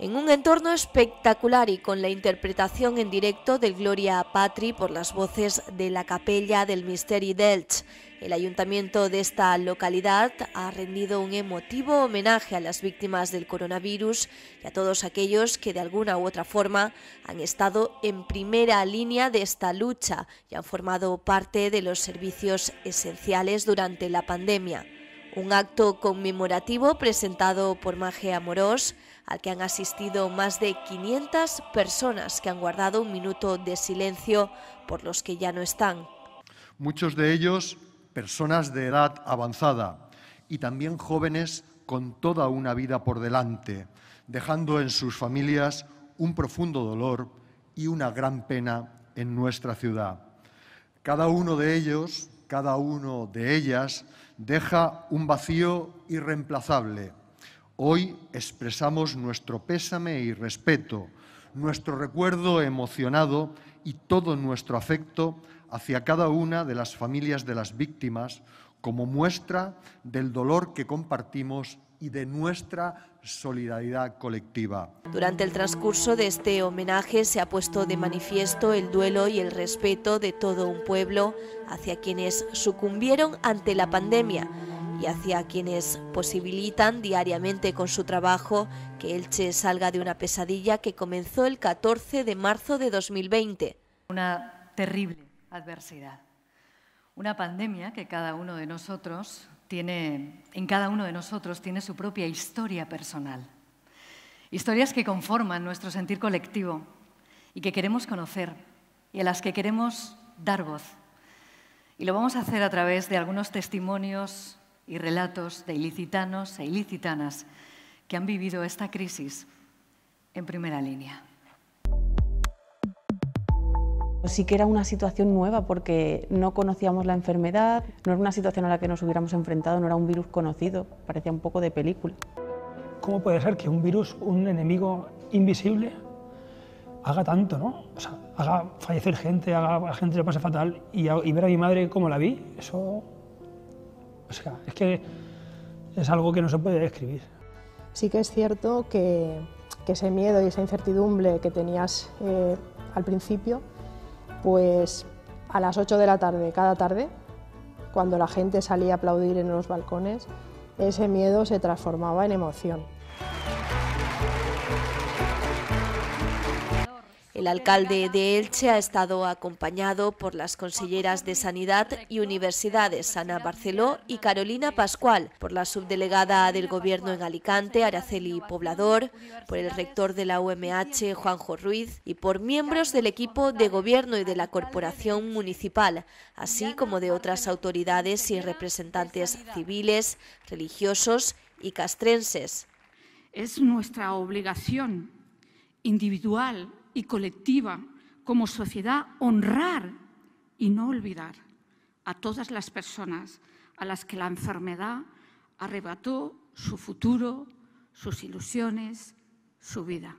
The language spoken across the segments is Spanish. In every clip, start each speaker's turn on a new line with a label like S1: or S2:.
S1: En un entorno espectacular y con la interpretación en directo del Gloria Patri por las voces de la capella del Misteri d'Elch, el ayuntamiento de esta localidad ha rendido un emotivo homenaje a las víctimas del coronavirus y a todos aquellos que de alguna u otra forma han estado en primera línea de esta lucha y han formado parte de los servicios esenciales durante la pandemia. Un acto conmemorativo presentado por Maje Amorós, al que han asistido más de 500 personas que han guardado un minuto de silencio por los que ya no están.
S2: Muchos de ellos personas de edad avanzada y también jóvenes con toda una vida por delante, dejando en sus familias un profundo dolor y una gran pena en nuestra ciudad. Cada uno de ellos, cada uno de ellas, deja un vacío irreemplazable. Hoy expresamos nuestro pésame y respeto, nuestro recuerdo emocionado y todo nuestro afecto hacia cada una de las familias de las víctimas como muestra del dolor que compartimos y de nuestra solidaridad colectiva.
S1: Durante el transcurso de este homenaje se ha puesto de manifiesto el duelo y el respeto de todo un pueblo hacia quienes sucumbieron ante la pandemia y hacia quienes posibilitan diariamente con su trabajo que Elche salga de una pesadilla que comenzó el 14 de marzo de 2020.
S3: Una terrible adversidad. Una pandemia que cada uno de nosotros tiene, en cada uno de nosotros tiene su propia historia personal. Historias que conforman nuestro sentir colectivo y que queremos conocer y a las que queremos dar voz. Y lo vamos a hacer a través de algunos testimonios y relatos de ilicitanos e ilicitanas que han vivido esta crisis en primera línea.
S4: Sí que era una situación nueva porque no conocíamos la enfermedad, no era una situación a la que nos hubiéramos enfrentado, no era un virus conocido, parecía un poco de película.
S5: ¿Cómo puede ser que un virus, un enemigo invisible, haga tanto, ¿no? O sea, haga fallecer gente, haga a la gente le pase fatal y, y ver a mi madre como la vi, eso... Es que es algo que no se puede describir.
S6: Sí que es cierto que, que ese miedo y esa incertidumbre que tenías eh, al principio pues a las 8 de la tarde, cada tarde, cuando la gente salía a aplaudir en los balcones, ese miedo se transformaba en emoción.
S1: El alcalde de Elche ha estado acompañado por las conselleras de Sanidad y Universidades, Ana Barceló y Carolina Pascual, por la subdelegada del Gobierno en Alicante, Araceli Poblador, por el rector de la UMH, Juanjo Ruiz, y por miembros del equipo de Gobierno y de la Corporación Municipal, así como de otras autoridades y representantes civiles, religiosos y castrenses.
S7: Es nuestra obligación individual y colectiva como sociedad honrar y no olvidar a todas las personas a las que la enfermedad arrebató su futuro, sus ilusiones, su vida.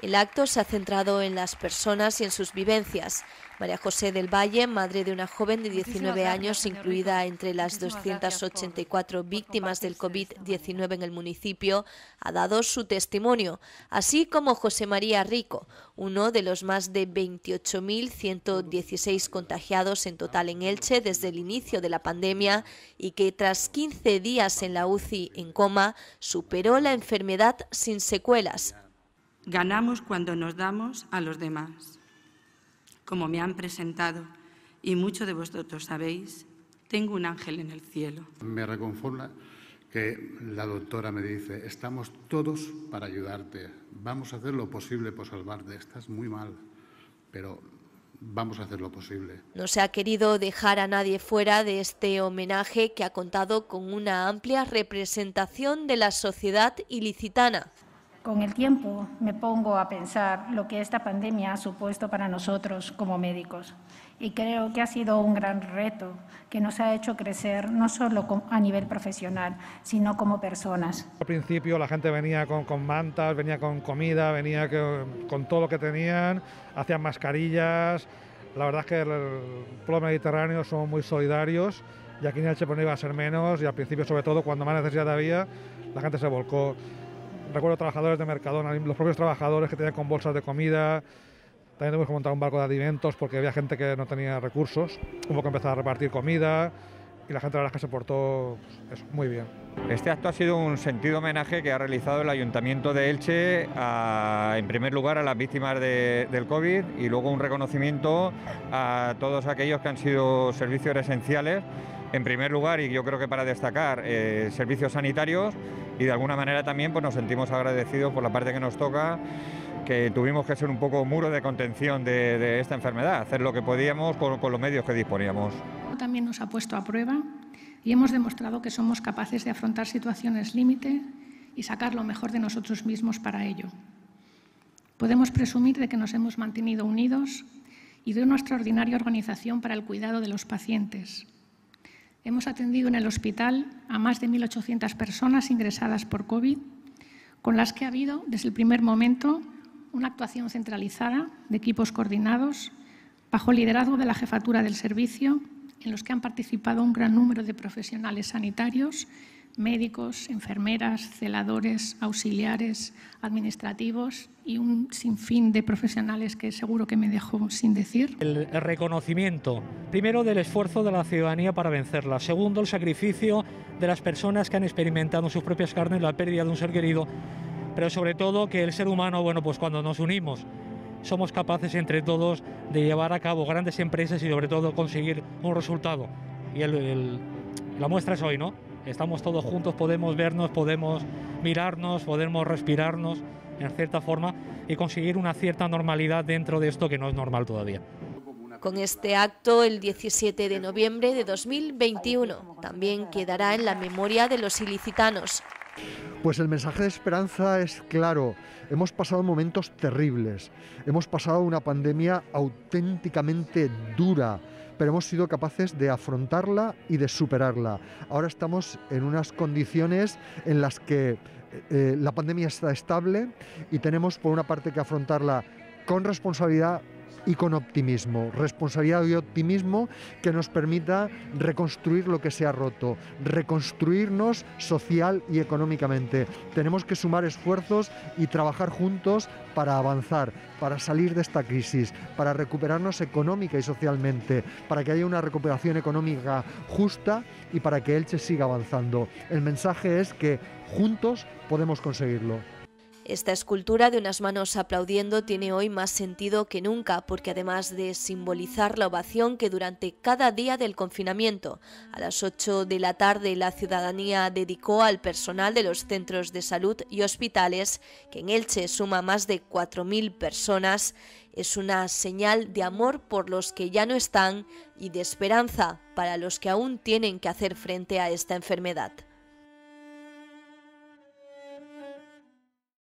S1: El acto se ha centrado en las personas y en sus vivencias. María José del Valle, madre de una joven de 19 años, incluida entre las 284 víctimas del COVID-19 en el municipio, ha dado su testimonio, así como José María Rico, uno de los más de 28.116 contagiados en total en Elche desde el inicio de la pandemia y que tras 15 días en la UCI en coma superó la enfermedad sin secuelas.
S8: Ganamos cuando nos damos a los demás. Como me han presentado y muchos de vosotros sabéis, tengo un ángel en el cielo.
S9: Me reconforta que la doctora me dice, estamos todos para ayudarte, vamos a hacer lo posible por salvarte, estás muy mal, pero vamos a hacer lo posible.
S1: No se ha querido dejar a nadie fuera de este homenaje que ha contado con una amplia representación de la sociedad ilicitana.
S10: Con el tiempo me pongo a pensar lo que esta pandemia ha supuesto para nosotros como médicos y creo que ha sido un gran reto que nos ha hecho crecer no solo a nivel profesional, sino como personas.
S11: Al principio la gente venía con, con mantas, venía con comida, venía con todo lo que tenían, hacían mascarillas. La verdad es que el pueblo mediterráneo somos muy solidarios y aquí en Elche no iba a ser menos y al principio sobre todo cuando más necesidad había la gente se volcó recuerdo trabajadores de Mercadona, los propios trabajadores que tenían con bolsas de comida, también tuvimos que montar un barco de alimentos porque había gente que no tenía recursos, hubo que empezar a repartir comida y la gente verdad que se portó pues, muy bien.
S12: Este acto ha sido un sentido homenaje que ha realizado el Ayuntamiento de Elche, en primer lugar a las víctimas del COVID y luego un reconocimiento a todos aquellos que han sido servicios esenciales en primer lugar, y yo creo que para destacar, eh, servicios sanitarios y de alguna manera también pues, nos sentimos agradecidos por la parte que nos toca, que tuvimos que ser un poco muro de contención de, esta enfermedad, hacer lo que podíamos con los medios que disponíamos.
S10: También nos ha puesto a prueba y hemos demostrado que somos capaces de afrontar situaciones límite y sacar lo mejor de nosotros mismos para ello. Podemos presumir de que nos hemos mantenido unidos y de una extraordinaria organización para el cuidado de los pacientes, Hemos atendido en el hospital a más de 1.800 personas ingresadas por COVID, con las que ha habido desde el primer momento una actuación centralizada de equipos coordinados bajo el liderazgo de la jefatura del servicio, en los que han participado un gran número de profesionales sanitarios médicos, enfermeras, celadores, auxiliares, administrativos y un sinfín de profesionales que seguro que me dejo sin decir.
S13: El reconocimiento, primero del esfuerzo de la ciudadanía para vencerla, segundo el sacrificio de las personas que han experimentado en sus propias carnes la pérdida de un ser querido, pero sobre todo que el ser humano, bueno, pues cuando nos unimos, somos capaces entre todos de llevar a cabo grandes empresas y sobre todo conseguir un resultado. Y la muestra es hoy, ¿no? estamos todos juntos, podemos vernos, podemos mirarnos, podemos respirarnos en cierta forma y conseguir una cierta normalidad dentro de esto que no es normal todavía.
S1: Con este acto, el 17 de noviembre de 2021, también quedará en la memoria de los ilicitanos.
S2: Pues el mensaje de esperanza es claro. Hemos pasado momentos terribles. Hemos pasado una pandemia auténticamente dura pero hemos sido capaces de afrontarla y de superarla. Ahora estamos en unas condiciones en las que eh, eh, la pandemia está estable y tenemos por una parte que afrontarla con responsabilidad y con optimismo, responsabilidad y optimismo que nos permita reconstruir lo que se ha roto, reconstruirnos social y económicamente. Tenemos que sumar esfuerzos y trabajar juntos para avanzar, para salir de esta crisis, para recuperarnos económica y socialmente, para que haya una recuperación económica justa y para que Elche siga avanzando. El mensaje es que juntos podemos conseguirlo.
S1: Esta escultura de unas manos aplaudiendo tiene hoy más sentido que nunca porque además de simbolizar la ovación que durante cada día del confinamiento a las 8 de la tarde la ciudadanía dedicó al personal de los centros de salud y hospitales, que en Elche suma más de 4.000 personas, es una señal de amor por los que ya no están y de esperanza para los que aún tienen que hacer frente a esta enfermedad.